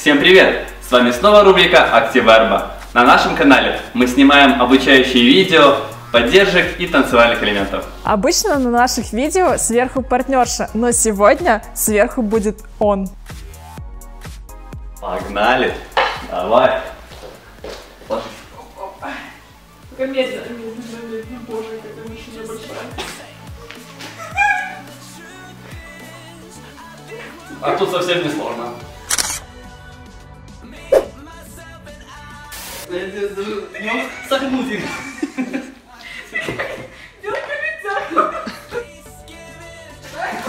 Всем привет! С вами снова рубрика Активарба. На нашем канале мы снимаем обучающие видео поддержек и танцевальных элементов. Обычно на наших видео сверху партнерша, но сегодня сверху будет он. Погнали! Давай! Ложись. Только медленно, медленно, медленно, боже, какая машина большая. А тут совсем не сложно. Я тебе даже не могу согнуть их.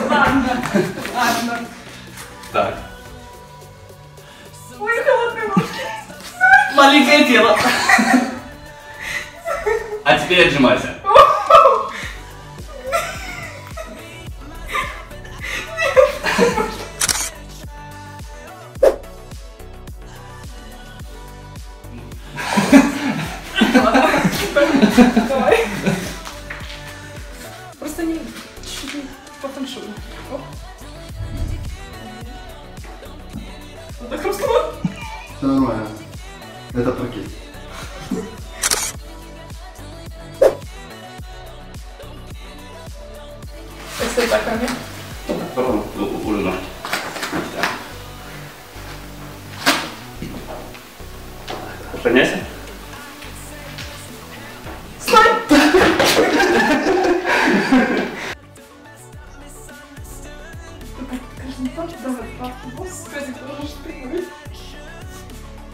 Ладно, ладно. Так. Ой, холодные ножки. Маленькое тело. А теперь отжимайся. Давай. Просто не чуть-чуть по фэншую. Так хрустнуло? Все нормально. Это пакет. Если так, а нет? Потом уже ножки.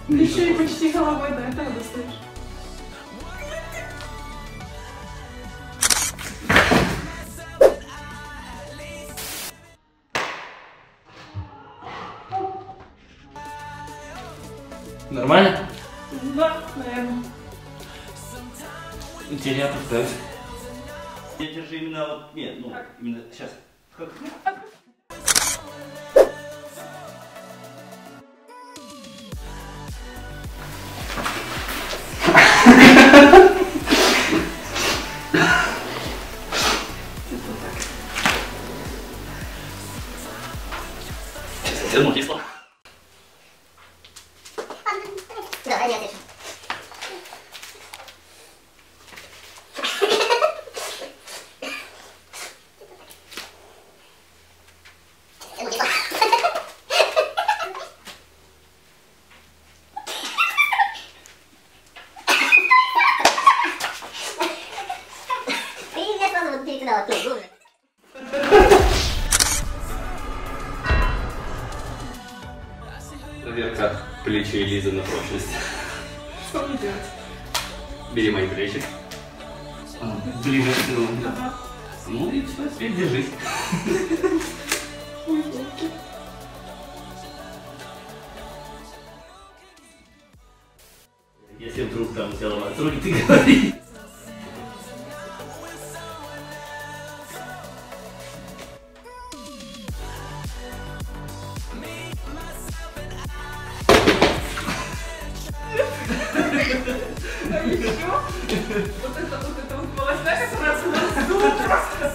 Еще и почти головой до этого достаешь. Нормально? Да, наверное. Я опускаюсь. Я держи именно вот, нет, ну, именно сейчас. Тяну Давай, я отвечу. Ты меня сразу вот перекидала, ну, глубже. Проверка плечей Лизы на прочность. Что мне делать? Бери мои плечи. А, Ближе к телу. да. Ну и все, теперь держись. Ой. Если вдруг там тебя ломаются руки, ты говори. Вот это вот это вот волосня, которая сюда сдула просто.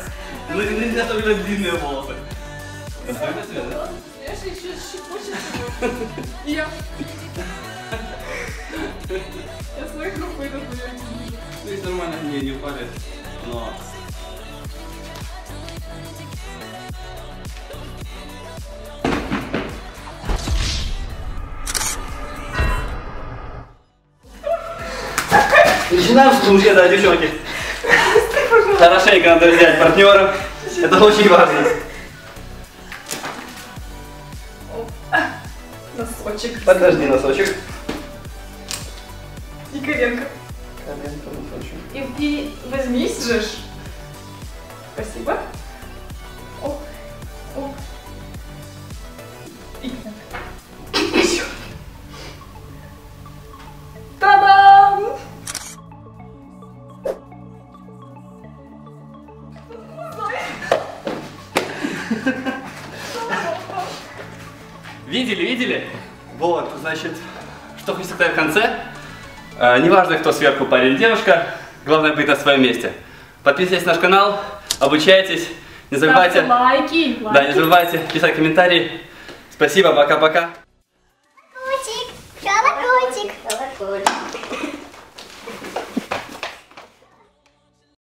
Ну нельзя там видать длинные волосы. Же еще щекочет его. Я... Я своих рук выйду, я не вижу. Ну есть нормально, не, не упали. Но... Начинаем с слушать, да, девчонки. Хорошенько надо взять партнера. Это очень важно. Носочек. Подожди носочек. И коленка. Коленка, носочек. И, и возьмись же. Спасибо. Видели, видели? Вот, значит, что хочется сказать в конце. Э, неважно, кто сверху, парень, девушка, главное быть на своем месте. Подписывайтесь на наш канал, обучайтесь, не забывайте, Ставьте лайки. да, не забывайте писать комментарии. Спасибо, пока-пока.